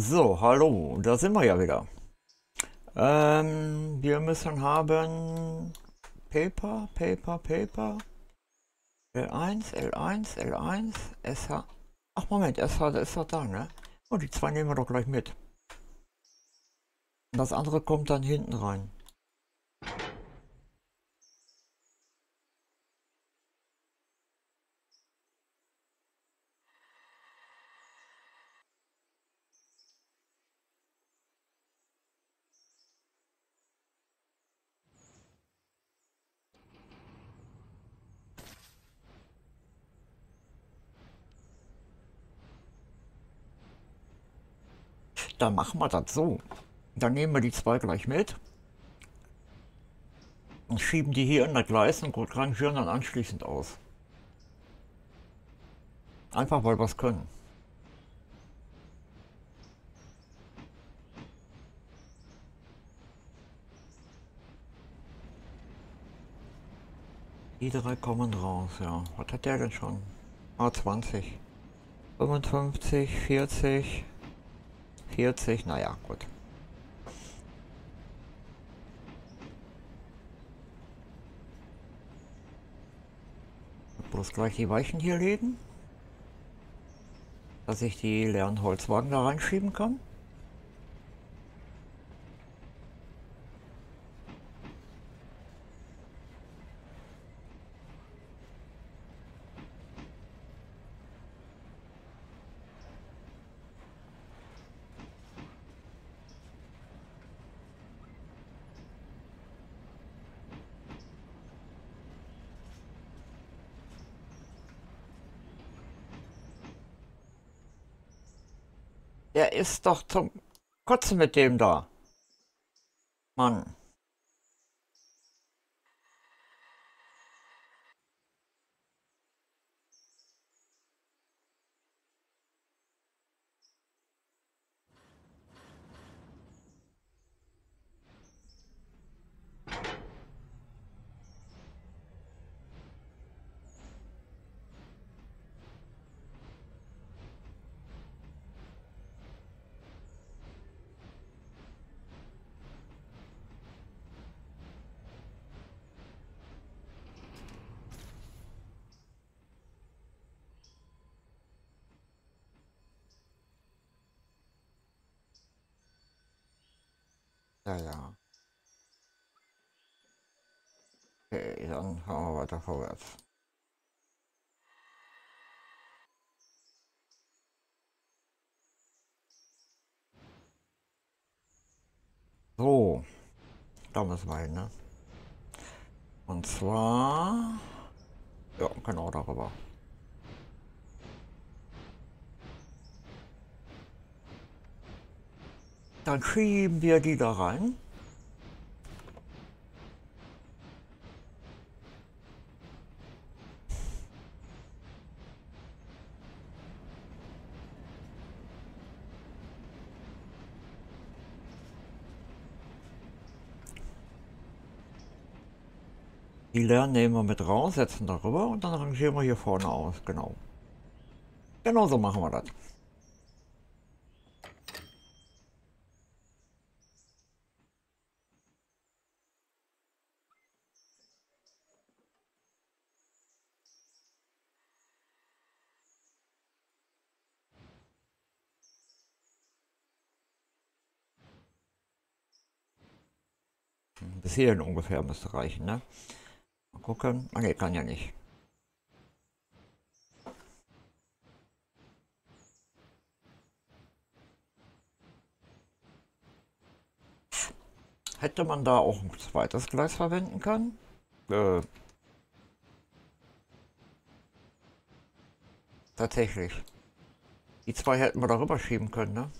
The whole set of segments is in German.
So, hallo, da sind wir ja wieder. Ähm, wir müssen haben Paper, Paper, Paper. L1, L1, L1, SH. Ach Moment, SH ist doch da, ne? Oh, die zwei nehmen wir doch gleich mit. Und das andere kommt dann hinten rein. Dann machen wir das so. Dann nehmen wir die zwei gleich mit. Und schieben die hier in der Gleis und rangieren dann anschließend aus. Einfach weil wir es können. Die drei kommen raus, ja. Was hat der denn schon? A20. 55, 40, 40, naja, gut. Bloß gleich die Weichen hier legen, dass ich die leeren Holzwagen da reinschieben kann. Der ist doch zum Kotzen mit dem da. Mann. Ja, ja. Okay, dann weiter vorwärts. So, da müssen wir hin, ne? Und zwar, ja, genau darüber. Dann schieben wir die da rein. Leeren nehmen wir mit raus, setzen darüber und dann rangieren wir hier vorne aus. Genau. Genau so machen wir das. Bis hierhin ungefähr müsste reichen, ne? Mal gucken. Ah kann ja nicht. Hätte man da auch ein zweites Gleis verwenden können? Äh, tatsächlich. Die zwei hätten wir darüber schieben können, ne?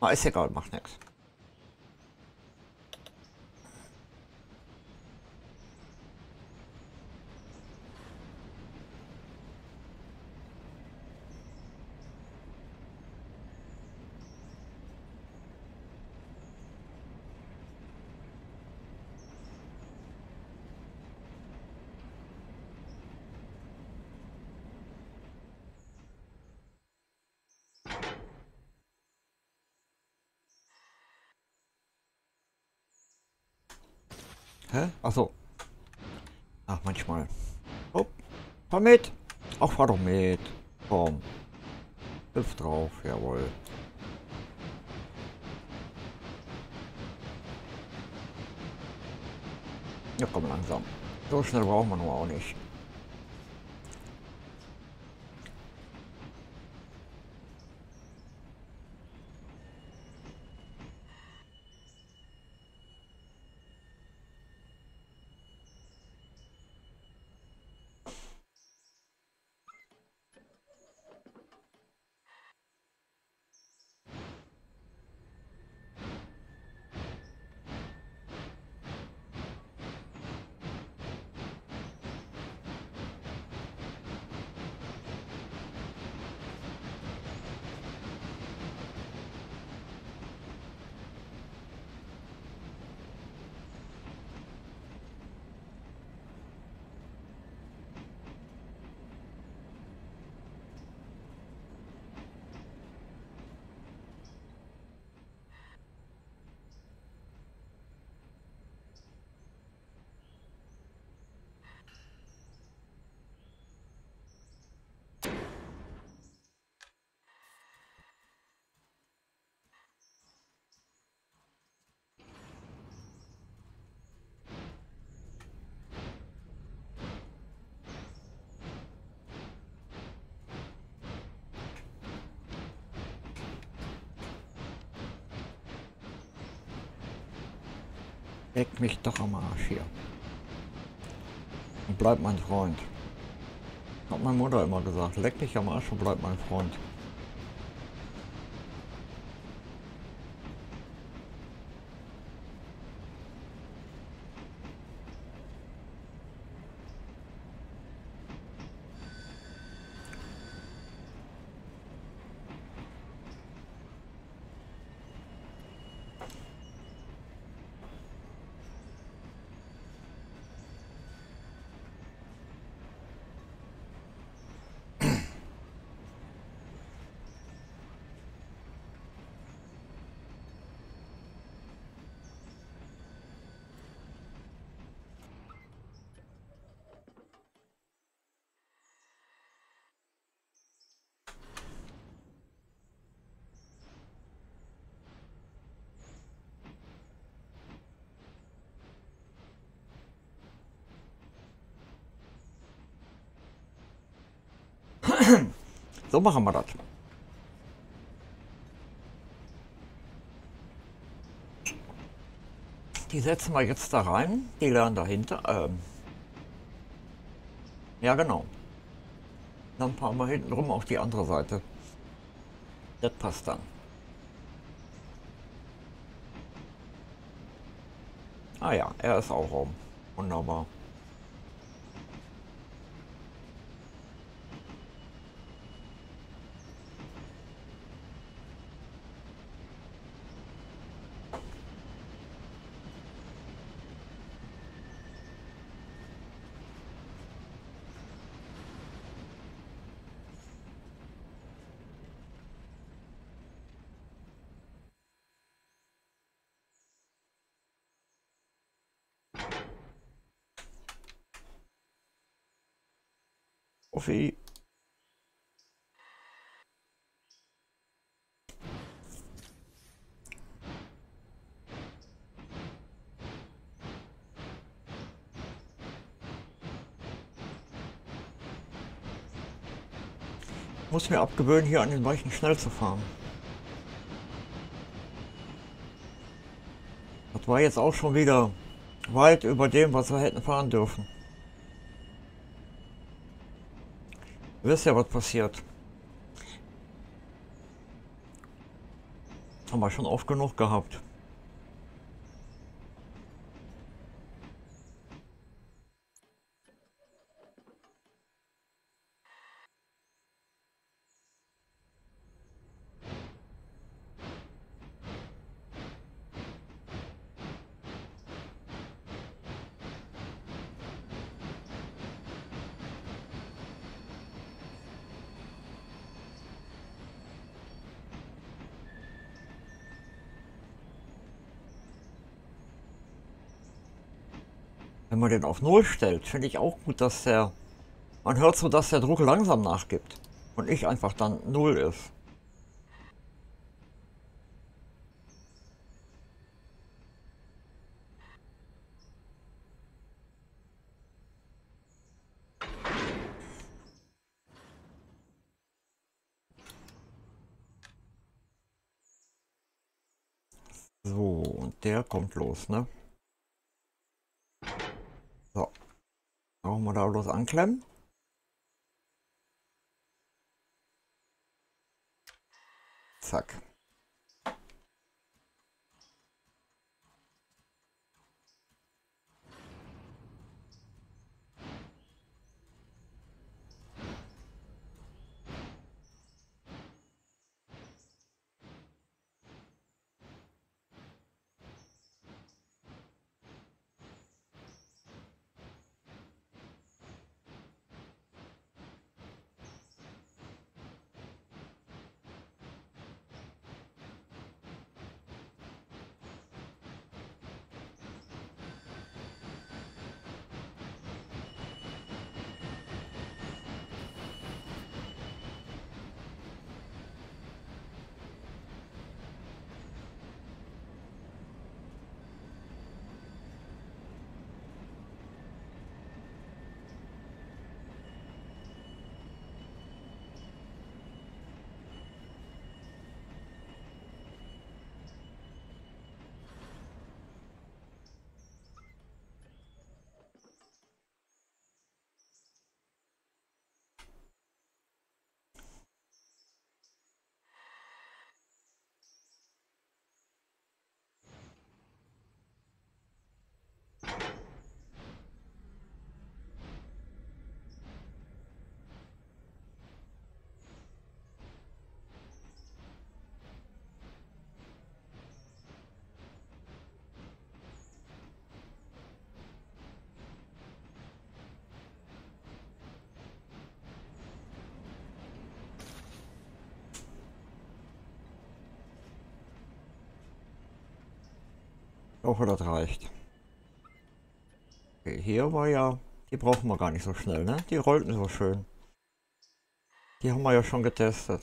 Ah, ist egal, macht nichts. Achso. Ach, manchmal. Oh, fahr mit. Ach, fahr doch mit. Komm. Hüpf drauf, jawohl. Ja, komm langsam. So schnell brauchen wir nur auch nicht. Leck mich doch am Arsch hier. Und bleib mein Freund. Hat meine Mutter immer gesagt. Leck mich am Arsch und bleib mein Freund. So machen wir das. Die setzen wir jetzt da rein. Die lernen dahinter. Ähm ja, genau. Dann fahren wir hinten rum auf die andere Seite. Das passt dann. Ah ja, er ist auch rum. Wunderbar. Kaffee. Muss mir abgewöhnen, hier an den Weichen schnell zu fahren. Das war jetzt auch schon wieder weit über dem, was wir hätten fahren dürfen. Wisst ja, was passiert. Haben wir schon oft genug gehabt. Man den auf Null stellt, finde ich auch gut, dass der... Man hört so, dass der Druck langsam nachgibt und nicht einfach dann Null ist. So, und der kommt los, ne? So. Brauchen wir da bloß anklemmen. Zack. Hoffe, das reicht. Okay, hier war ja... Die brauchen wir gar nicht so schnell, ne? Die rollten so schön. Die haben wir ja schon getestet.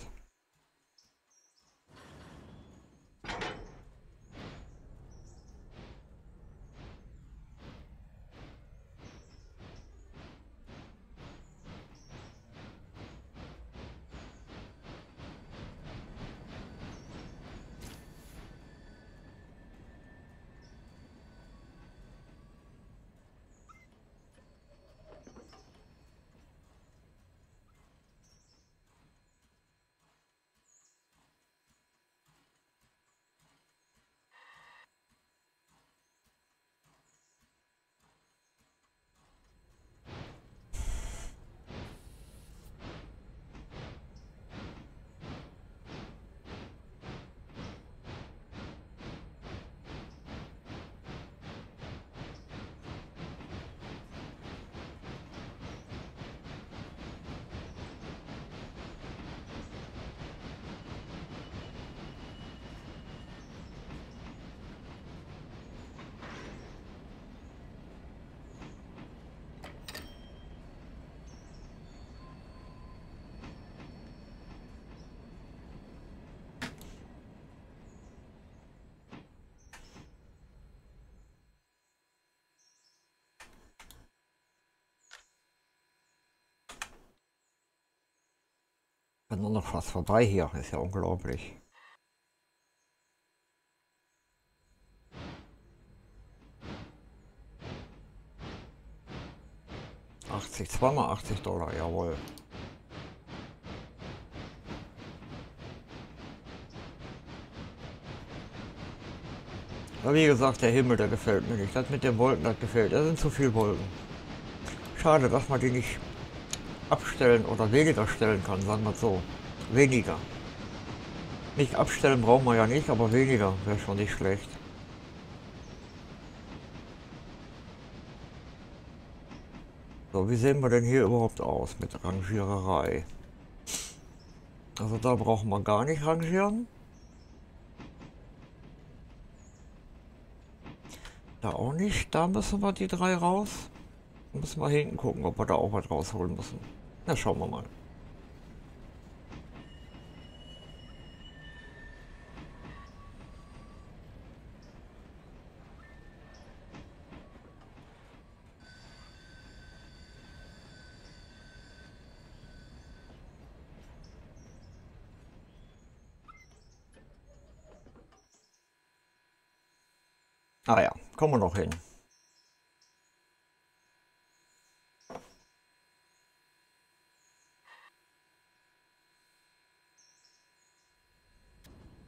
Kann nur noch fast vorbei hier, ist ja unglaublich. Achtzig, zweimal 80 Dollar, jawohl. Aber wie gesagt, der Himmel, der gefällt mir nicht. Das mit den Wolken, das gefällt. Da sind zu viele Wolken. Schade, dass man die nicht abstellen oder weniger stellen kann, sagen wir so. Weniger. Nicht abstellen brauchen wir ja nicht, aber weniger wäre schon nicht schlecht. So, wie sehen wir denn hier überhaupt aus mit Rangiererei? Also da brauchen wir gar nicht rangieren. Da auch nicht. Da müssen wir die drei raus. Müssen wir hinten gucken, ob wir da auch was rausholen müssen. Na, schauen wir mal. Ah ja, kommen wir noch hin.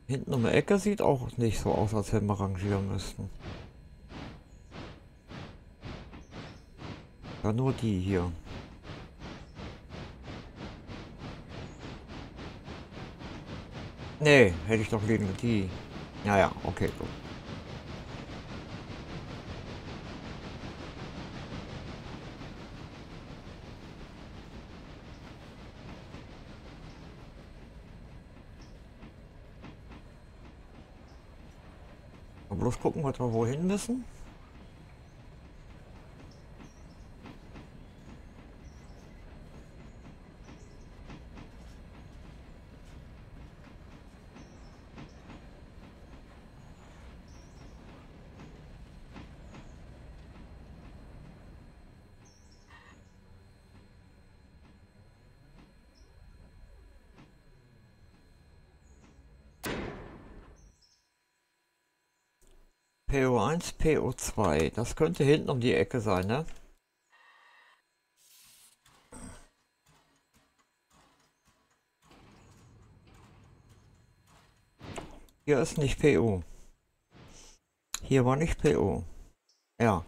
Hinten um die Ecke sieht auch nicht so aus, als hätten wir rangieren müssten. Ja, nur die hier. Nee, hätte ich doch liegen die. Ja, ja, okay, gut. Bloß gucken, was wir wohin müssen. PO1, PO2. Das könnte hinten um die Ecke sein, ne? Hier ist nicht PO. Hier war nicht PO. Ja.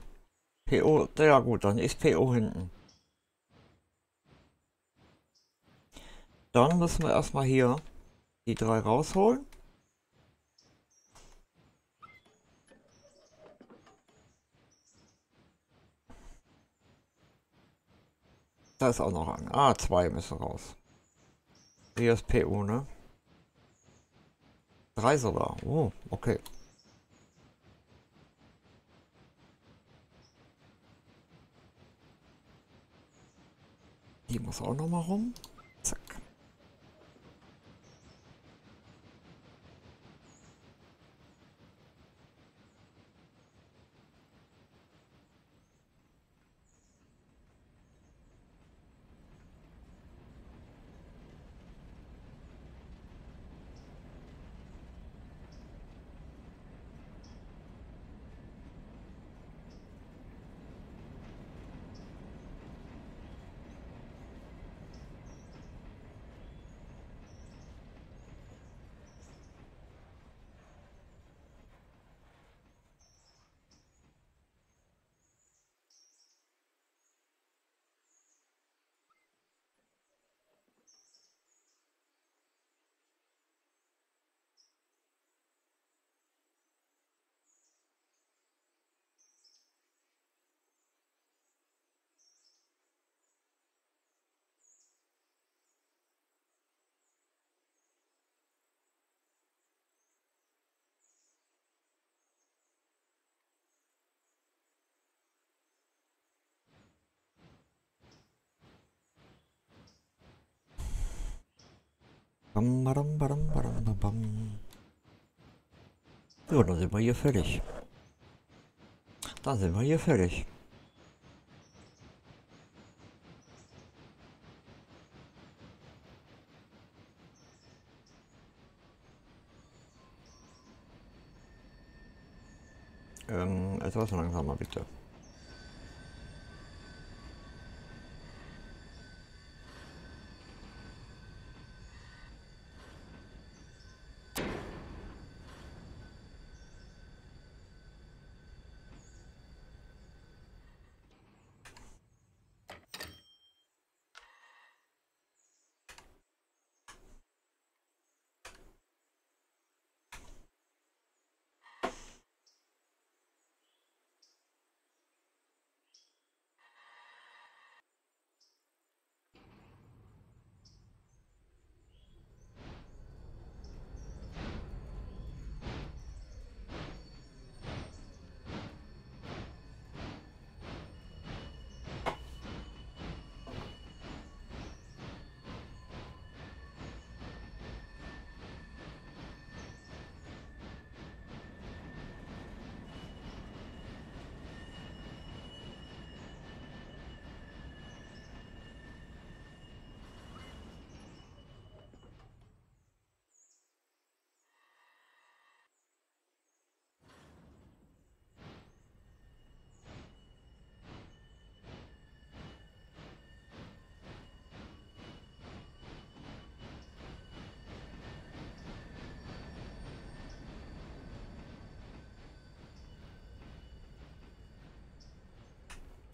PO, ja gut, dann ist PO hinten. Dann müssen wir erstmal hier die drei rausholen. Da ist auch noch ein. Ah, zwei müssen raus. Hier ist PU, ne? Drei sogar. Oh, okay. Die muss auch noch mal rum. Zack. Bam, badam, badam, badam, bam. So, dann sind wir hier fertig. Dann sind wir hier fertig. Ähm, etwas langsamer bitte.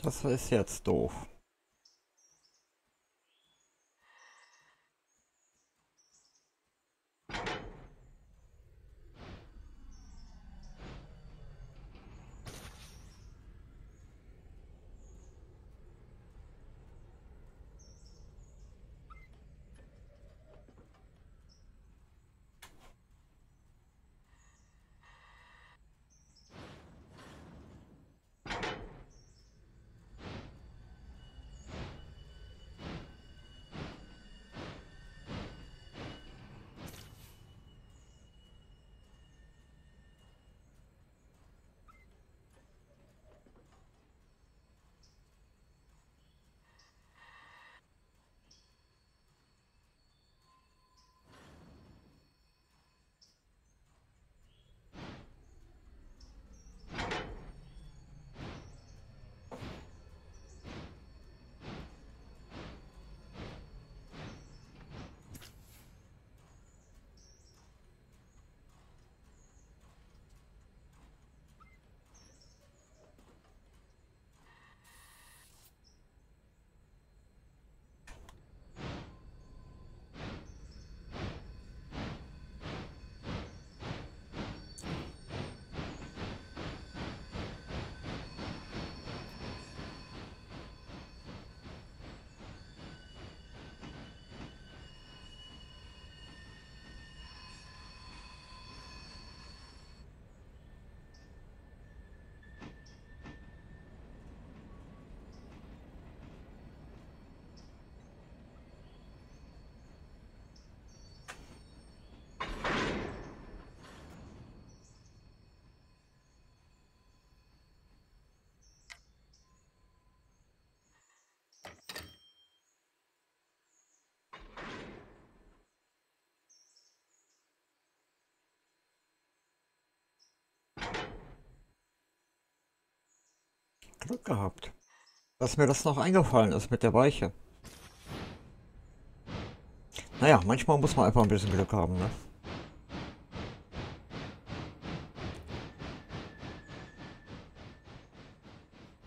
Das ist jetzt doof. Glück gehabt. Dass mir das noch eingefallen ist mit der Weiche. Naja, manchmal muss man einfach ein bisschen Glück haben, ne?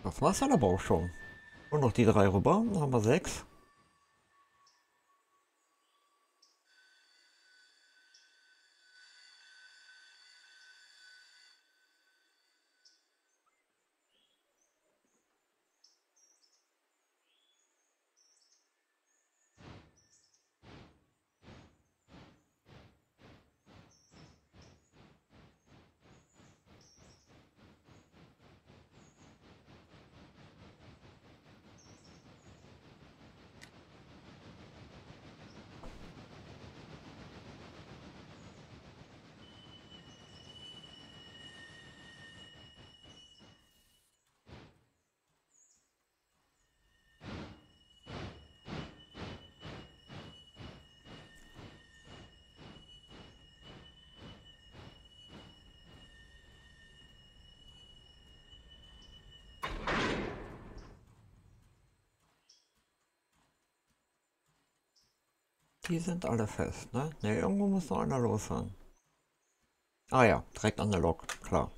Das war's dann aber auch schon. Und noch die drei rüber, dann haben wir sechs. Die sind alle fest, ne? Ne, irgendwo muss noch einer los sein. Ah ja, direkt an der Lok, klar.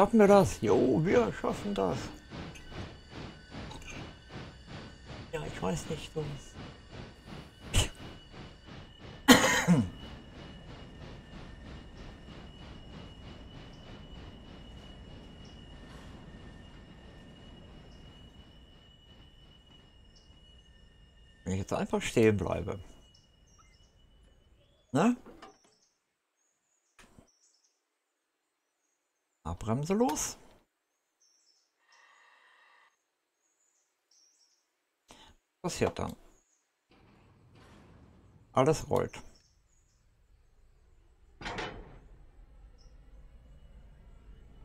Schaffen wir das? Jo, wir schaffen das. Ja, ich weiß nicht, so. Wenn ich jetzt einfach stehen bleibe. Ne? Bremse los. Was passiert dann? Alles rollt.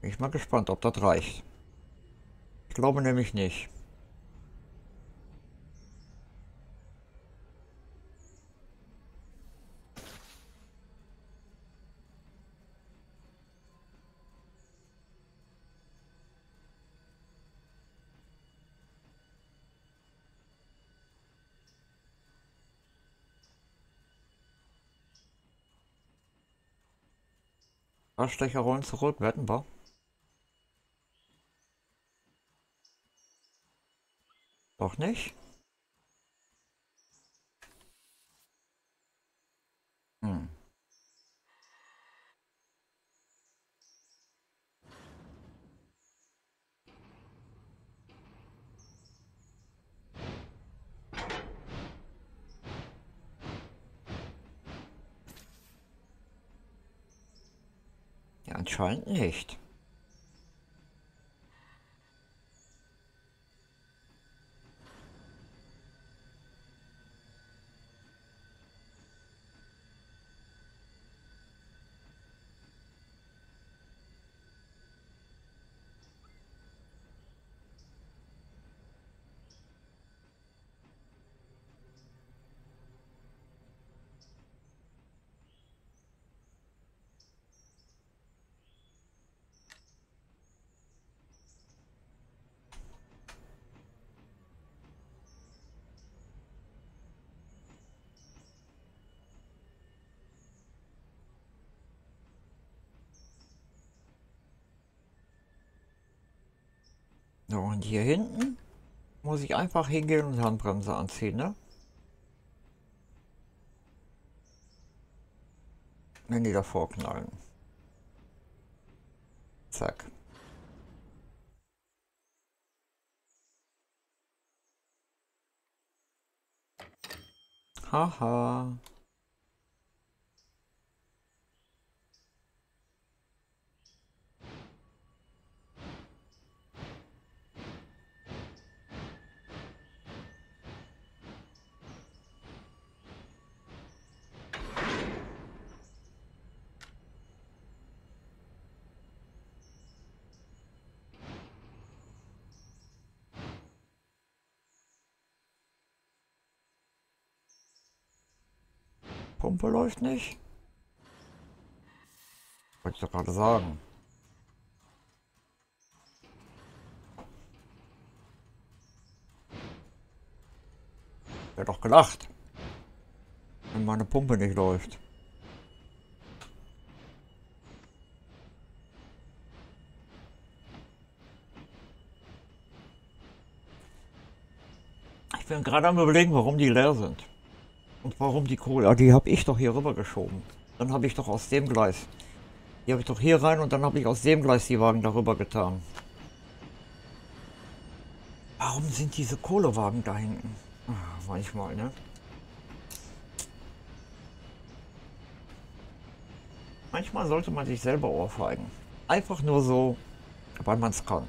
Bin ich mal gespannt, ob das reicht. Ich glaube nämlich nicht. Arschlöcher rollen zurück, wetten wir. Doch nicht? Anscheinend nicht. So, und hier hinten muss ich einfach hingehen und Handbremse anziehen, ne? Wenn die davor knallen. Zack. Haha. Pumpe läuft nicht. Wollte ich doch gerade sagen. Wäre doch gelacht, wenn meine Pumpe nicht läuft. Ich bin gerade am überlegen, warum die leer sind. Und warum die Kohle? Ah, die habe ich doch hier rüber geschoben. Dann habe ich doch aus dem Gleis. Die habe ich doch hier rein und dann habe ich aus dem Gleis die Wagen darüber getan. Warum sind diese Kohlewagen da hinten? Ach, manchmal, ne? Manchmal sollte man sich selber ohrfeigen. Einfach nur so, weil man es kann.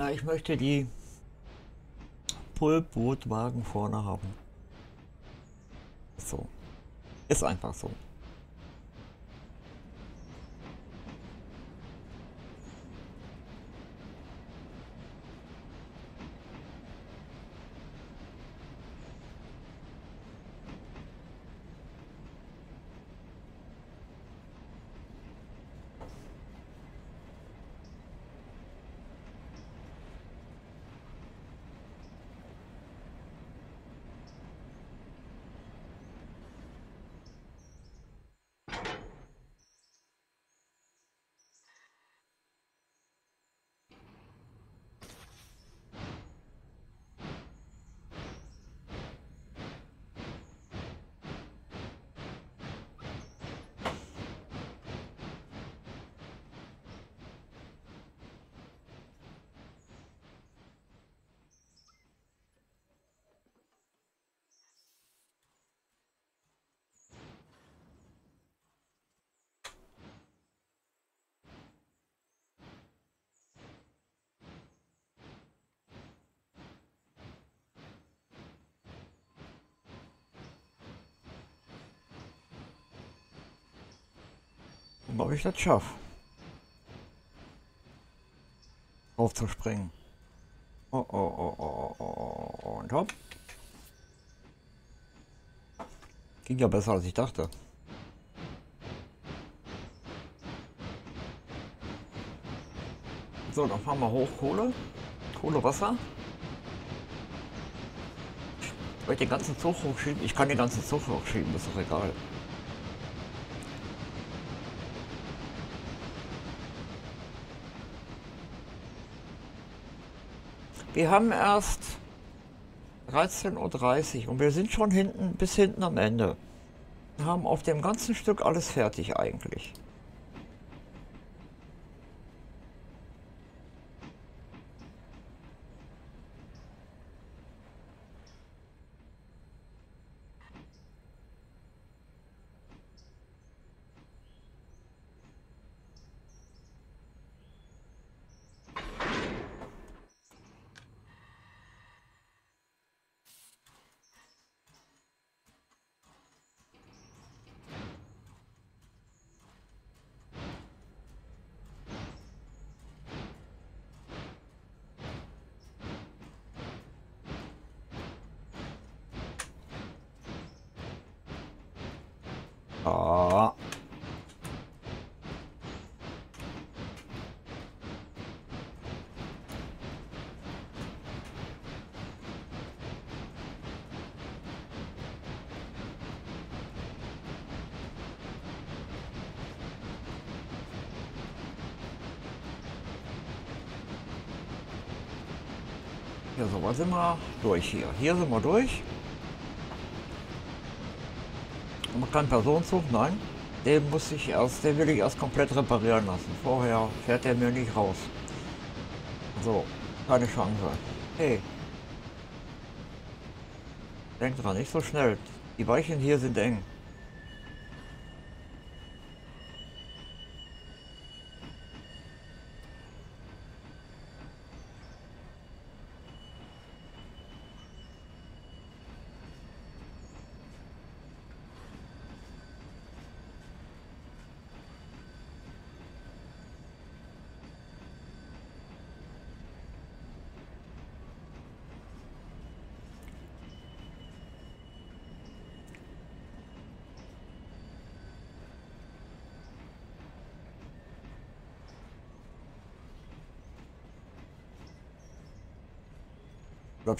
Ja, ich möchte die Pulbootwagen vorne haben. So. Ist einfach so. Und ob ich das schaffe. Aufzuspringen. Oh, oh, oh, oh, oh, oh, und hopp. Ging ja besser als ich dachte. So, dann fahren wir hoch Kohle. Kohle, Wasser. Ich wollte den ganzen Zug hochschieben. Ich kann den ganzen Zug hochschieben, ist doch egal. Wir haben erst 13.30 Uhr und wir sind schon hinten bis hinten am Ende. Wir haben auf dem ganzen Stück alles fertig eigentlich. So, was sind wir durch hier? Hier sind wir durch. Kann Personenzug, nein. Den muss ich erst, den will ich erst komplett reparieren lassen. Vorher fährt er mir nicht raus. So, keine Chance. Hey. Denk dran, nicht so schnell. Die Weichen hier sind eng.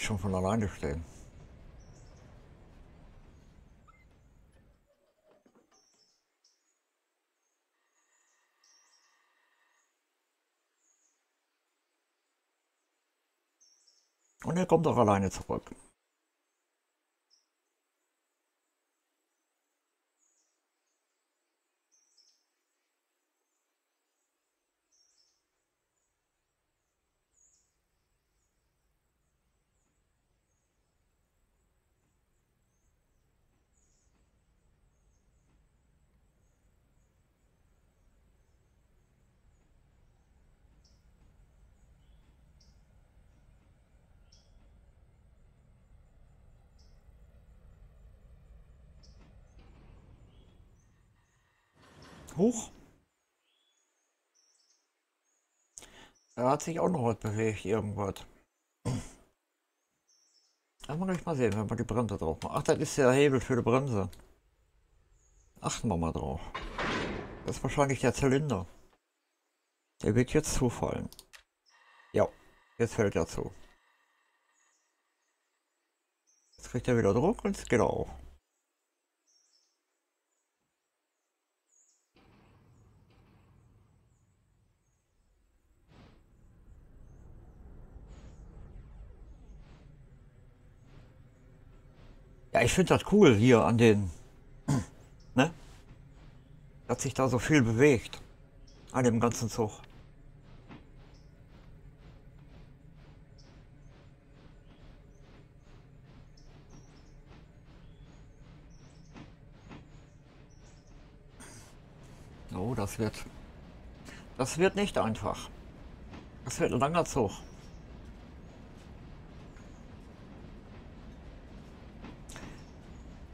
Bleibt schon von alleine stehen. Und er kommt auch alleine zurück. Hoch. Da hat sich auch noch was bewegt, irgendwas. Da mal gleich mal sehen, wenn wir die Bremse drauf machen. Ach, das ist der Hebel für die Bremse. Achten wir mal drauf. Das ist wahrscheinlich der Zylinder. Der wird jetzt zufallen. Ja, jetzt fällt er zu. Jetzt kriegt er wieder Druck und es geht auf. Ja, ich finde das cool hier an den, ne? Dass sich da so viel bewegt. An dem ganzen Zug. Oh, das wird, das wird nicht einfach. Das wird ein langer Zug.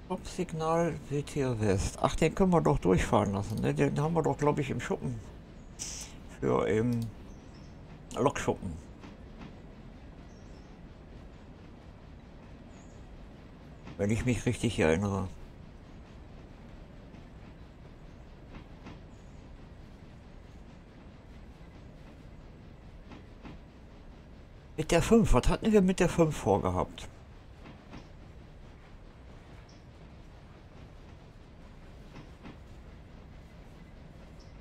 Top-Signal WTO West. Ach, den können wir doch durchfahren lassen. Ne? Den haben wir doch, glaube ich, im Schuppen. Für im Lokschuppen. Wenn ich mich richtig erinnere. Mit der 5, was hatten wir mit der 5 vorgehabt?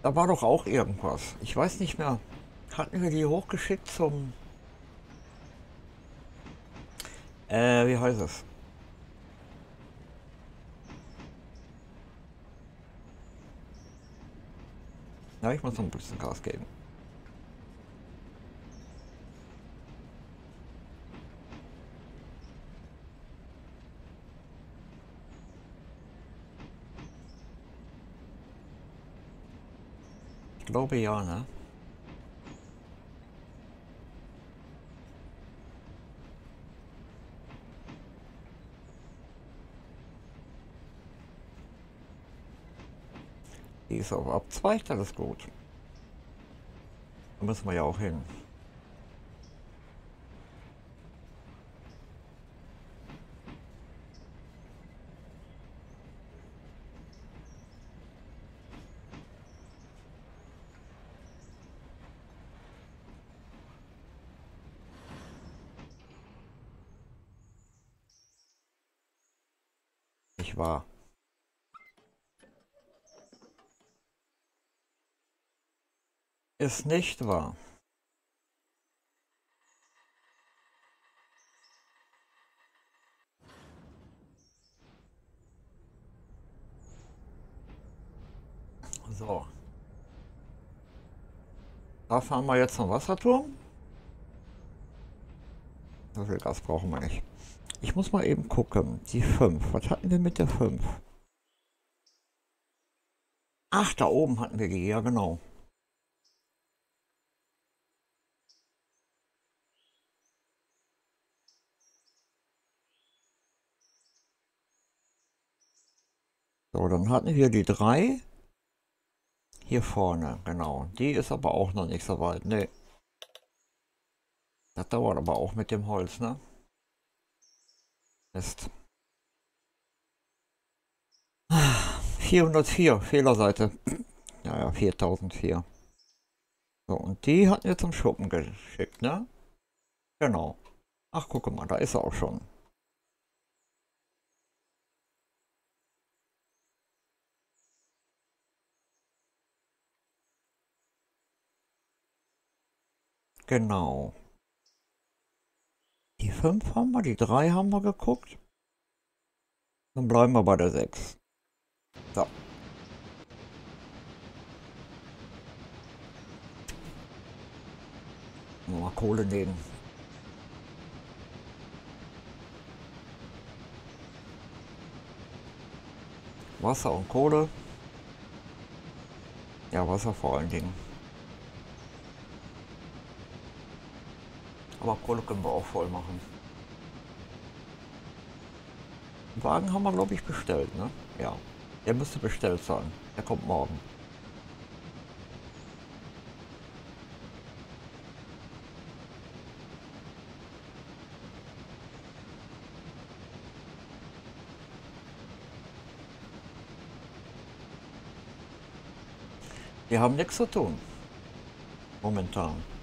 Da war doch auch irgendwas. Ich weiß nicht mehr. Hatten wir die hochgeschickt zum... Äh, wie heißt es? Ja, ich muss noch ein bisschen Gas geben. Glaube ja, ne? Die ist auf abzweigt, alles gut. Da müssen wir ja auch hin. Nicht wahr? Ist nicht wahr. So. Da fahren wir jetzt zum Wasserturm. So viel Gas brauchen wir nicht. Ich muss mal eben gucken. Die 5. Was hatten wir mit der 5? Ach, da oben hatten wir die. Ja, genau. So, dann hatten wir die 3. Hier vorne, genau. Die ist aber auch noch nicht so weit. Ne. Das dauert aber auch mit dem Holz, ne? Ist. 404, Fehlerseite. Ja, ja, 4004. So, und die hatten wir zum Schuppen geschickt, ne? Genau. Ach, guck mal, da ist er auch schon. Genau. Die 5 haben wir, die 3 haben wir geguckt. Dann bleiben wir bei der 6. So. Mal Kohle nehmen. Wasser und Kohle. Ja, Wasser vor allen Dingen. Aber Kohle können wir auch voll machen. Den Wagen haben wir, glaube ich, bestellt, ne? Ja. Der müsste bestellt sein. Der kommt morgen. Wir haben nichts zu tun. Momentan.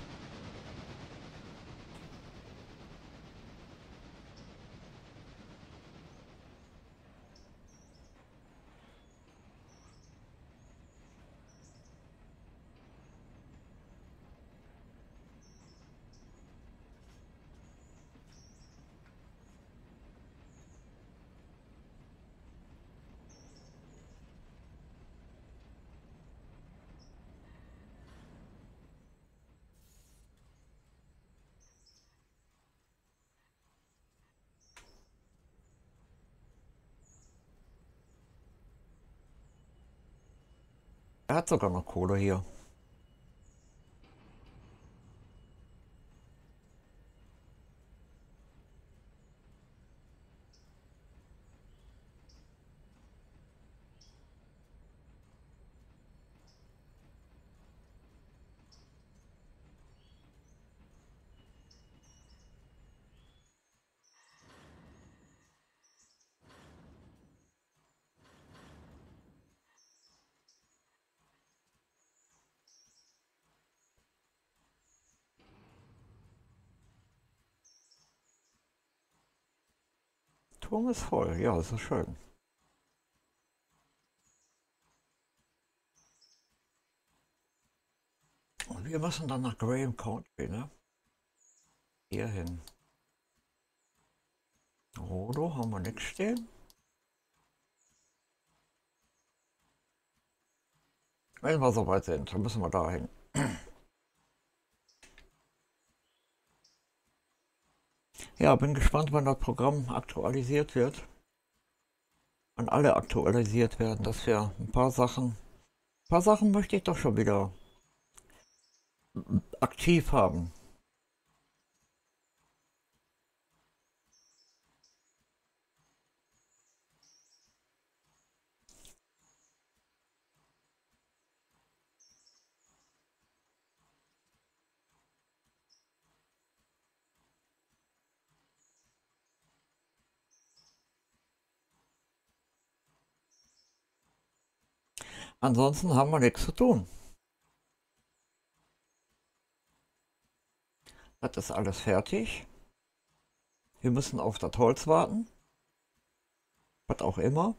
Er hat sogar noch Kohle hier. Turm ist voll. Ja, das ist schön. Und wir müssen dann nach Graham County, ne? Hier hin. Rodo haben wir nichts stehen. Wenn wir soweit sind, dann müssen wir dahin. Ja, bin gespannt, wann das Programm aktualisiert wird. Und alle aktualisiert werden, dass wir ein paar Sachen, ein paar Sachen möchte ich doch schon wieder aktiv haben. Ansonsten haben wir nichts zu tun. Das ist alles fertig. Wir müssen auf das Holz warten. Was auch immer.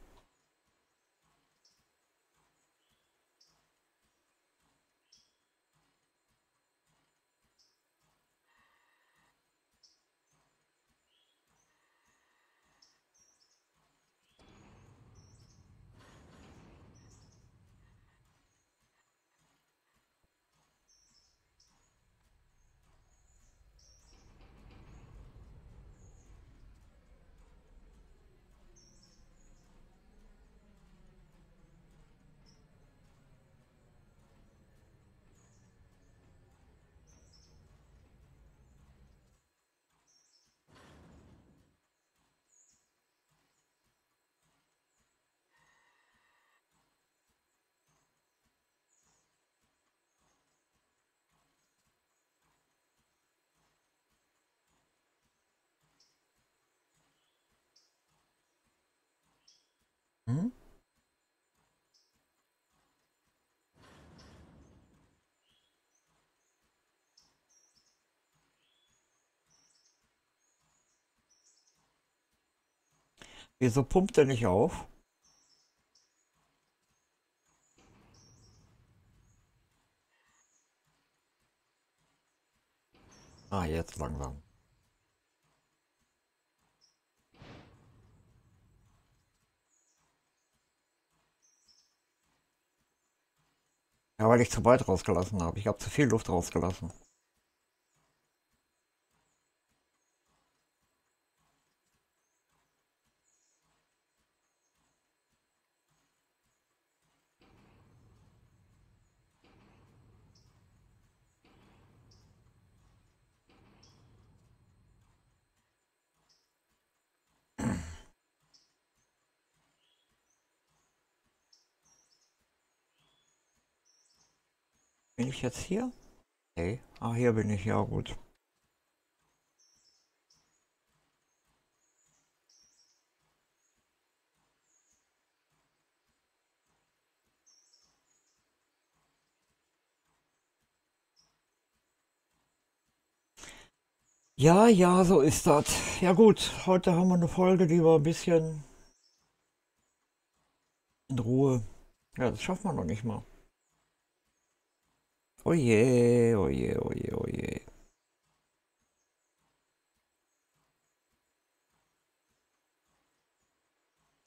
Hm? Wieso pumpt er nicht auf? Ah, jetzt langsam. Ja, weil ich zu weit rausgelassen habe. Ich habe zu viel Luft rausgelassen. Ich jetzt hier? Okay. Ah, hier bin ich, ja gut. Ja, ja, so ist das. Ja gut, heute haben wir eine Folge, die war ein bisschen in Ruhe. Ja, das schaffen wir noch nicht mal. Oje, oje, oje, oje.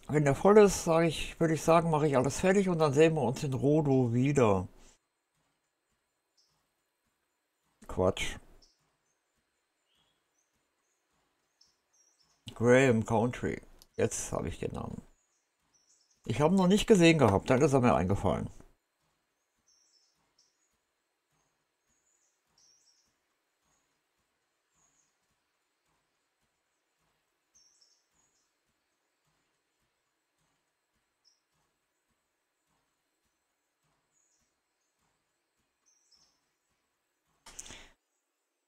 Wenn der voll ist, sage ich, würde ich sagen, mache ich alles fertig und dann sehen wir uns in Rodo wieder. Quatsch. Graham Country. Jetzt habe ich den Namen. Ich habe ihn noch nicht gesehen gehabt, dann ist er mir eingefallen.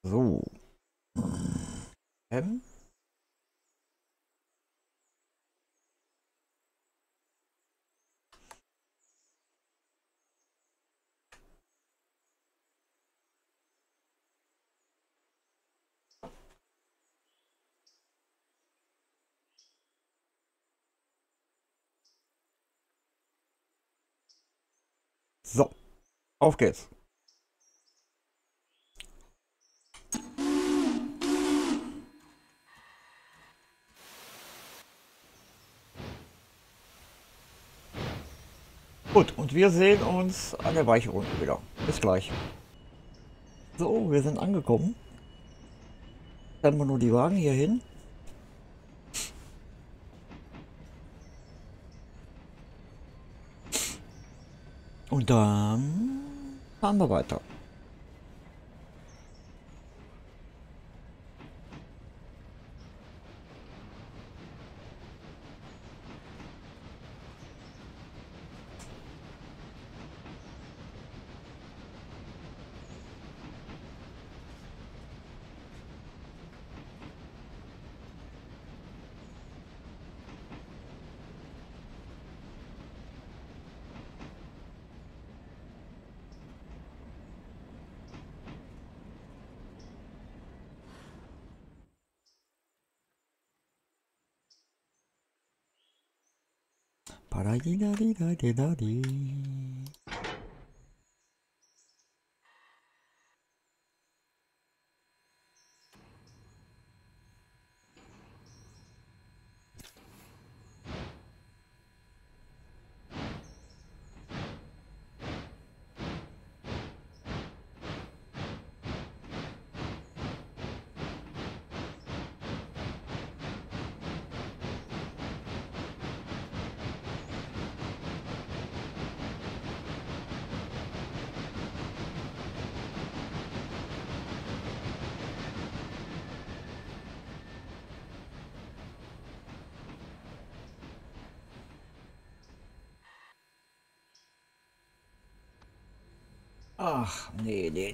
So. M. So, auf geht's. Gut, und wir sehen uns an der Weiche unten wieder. Bis gleich. So, wir sind angekommen. Stellen wir nur die Wagen hier hin. Und dann fahren wir weiter. パラギィリダデダリ。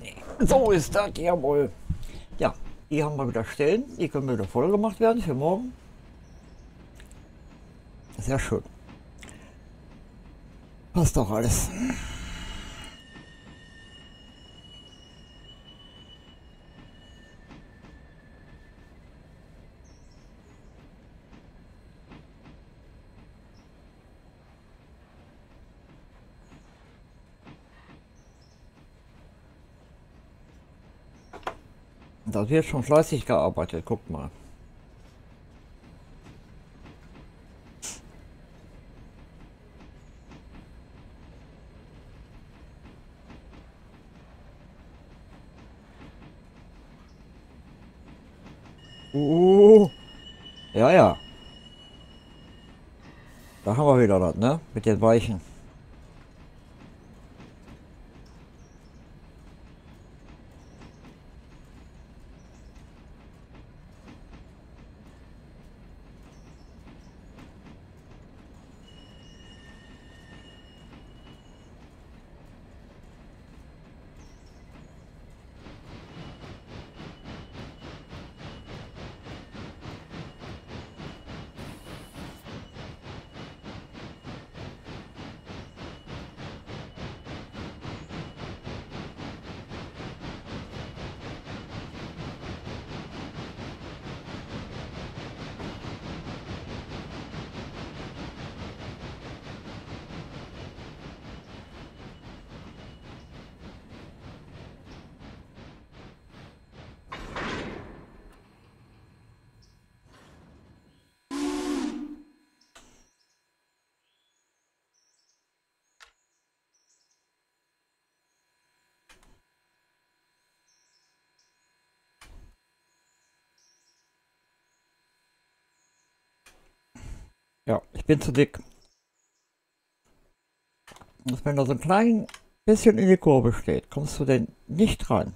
Nee. So ist das, jawohl. Ja, die haben wir wieder stehen. Die können wieder voll gemacht werden für morgen. Sehr schön. Passt doch alles. Da wird schon fleißig gearbeitet, guck mal. Uh, ja, ja. Da haben wir wieder das, ne? Mit den Weichen. Ja, ich bin zu dick. Und wenn da so ein klein bisschen in die Kurve steht, kommst du denn nicht rein.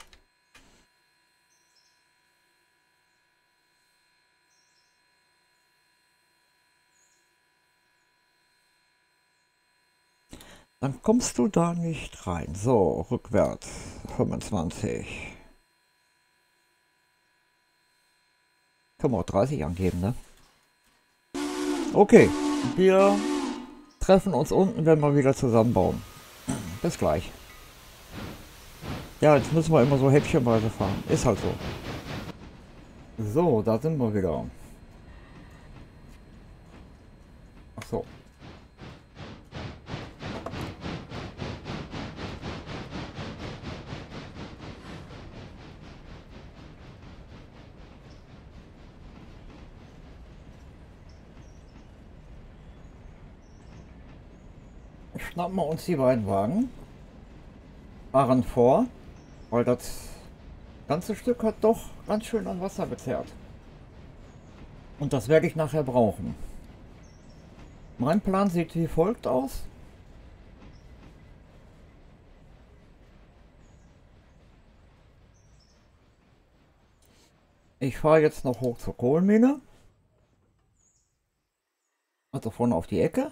Dann kommst du da nicht rein. So, rückwärts. 25. Kann man auch 30 angeben, ne? Okay, wir treffen uns unten, wenn wir wieder zusammenbauen. Bis gleich. Ja, jetzt müssen wir immer so häppchenweise fahren. Ist halt so. So, da sind wir wieder. Ach so. Schnappen wir uns die beiden Wagen, fahren vor, weil das ganze Stück hat doch ganz schön an Wasser gezerrt. Und das werde ich nachher brauchen. Mein Plan sieht wie folgt aus. Ich fahre jetzt noch hoch zur Kohlenmine. Also vorne auf die Ecke.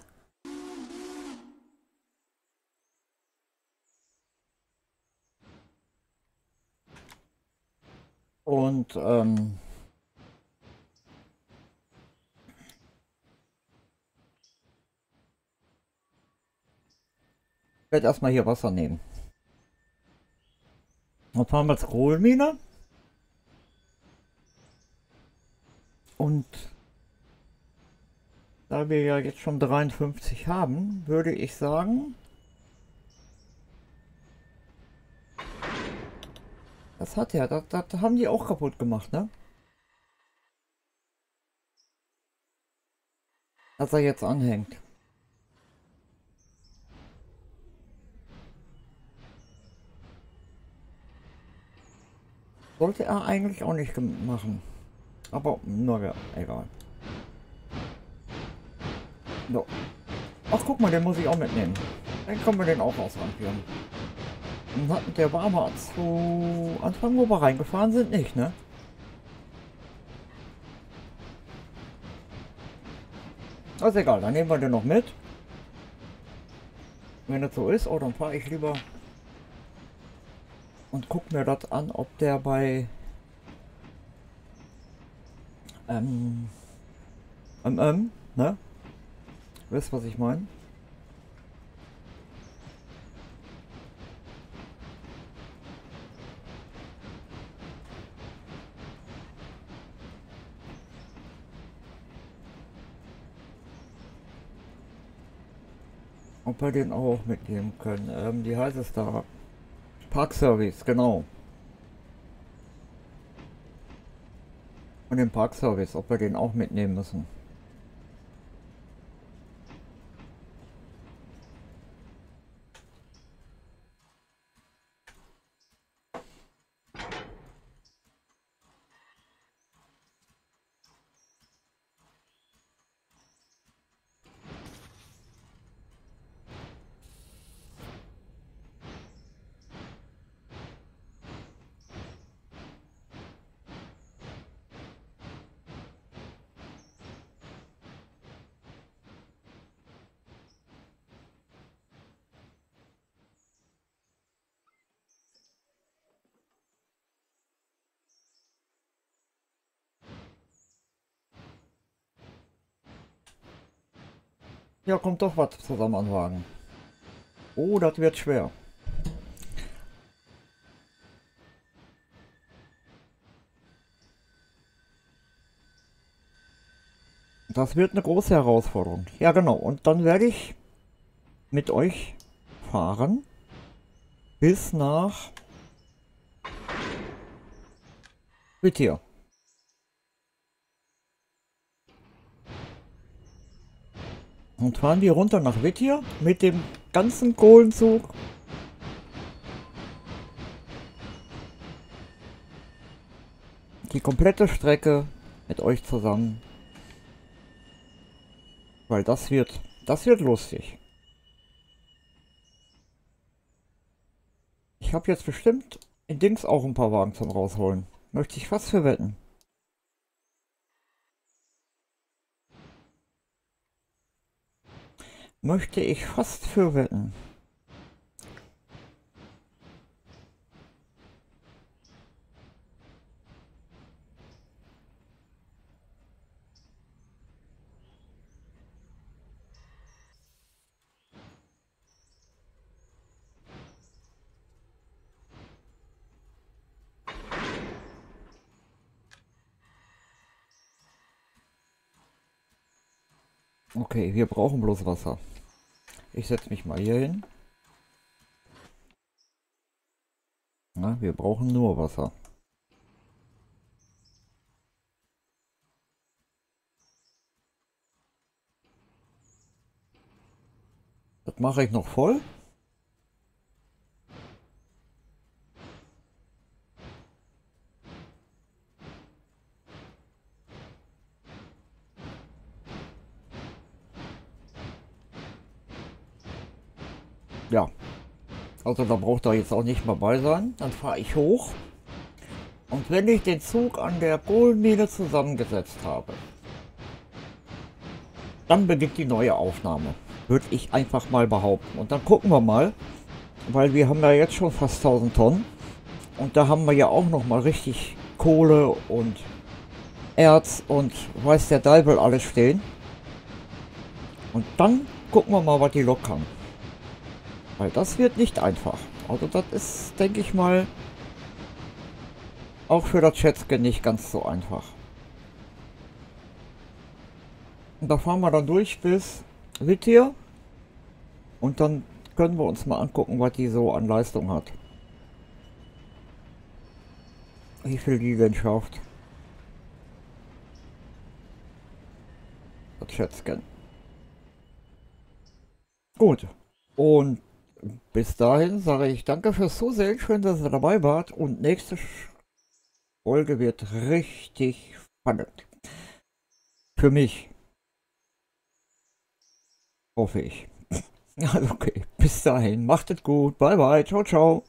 Und ähm, werde erstmal hier Wasser nehmen. Und fahren wir zur Kohlenmine. Und da wir ja jetzt schon 53 haben, würde ich sagen, das hat ja, das, das haben die auch kaputt gemacht, ne? Dass er jetzt anhängt. Sollte er eigentlich auch nicht machen. Aber nur egal. So. Ach guck mal, den muss ich auch mitnehmen. Dann können wir den auch ausrangieren. Der war aber zu Anfang, wo wir reingefahren sind, nicht, ne? Das ist egal, dann nehmen wir den noch mit. Wenn das so ist, oh, dann fahre ich lieber und guck mir das an, ob der bei ähm, ähm, ähm, ne? Wisst, was ich meine? Ob wir den auch mitnehmen können. Ähm, wie heißt es da? Parkservice, genau. Und den Parkservice, ob wir den auch mitnehmen müssen. Ja, kommt doch was zusammen an Wagen. Oh, das wird schwer. Das wird eine große Herausforderung. Ja, genau. Und dann werde ich mit euch fahren bis nach Whittier. Und fahren wir runter nach Whittier mit dem ganzen Kohlenzug. Die komplette Strecke mit euch zusammen. Weil das wird, das wird lustig. Ich habe jetzt bestimmt in Dings auch ein paar Wagen zum rausholen. Möchte ich fast verwetten. Möchte ich fast für wetten. Okay, wir brauchen bloß Wasser. Ich setze mich mal hier hin. Na, wir brauchen nur Wasser. Das mache ich noch voll. Ja, also da braucht er jetzt auch nicht mehr bei sein. Dann fahre ich hoch. Und wenn ich den Zug an der Kohlenmine zusammengesetzt habe, dann beginnt die neue Aufnahme. Würde ich einfach mal behaupten. Und dann gucken wir mal, weil wir haben ja jetzt schon fast 1000 Tonnen. Und da haben wir ja auch noch mal richtig Kohle und Erz und weiß der Deibel alles stehen. Und dann gucken wir mal, was die Lok kann. Weil das wird nicht einfach. Also das ist, denke ich mal, auch für das Chatske nicht ganz so einfach. Und da fahren wir dann durch bis Wittier. Und dann können wir uns mal angucken, was die so an Leistung hat. Wie viel die denn schafft. Das Chatscan. Gut. Und bis dahin sage ich danke fürs Zusehen. Schön, dass ihr dabei wart. Und nächste Folge wird richtig spannend. Für mich. Hoffe ich. Also okay, bis dahin. Macht es gut. Bye bye. Ciao, ciao.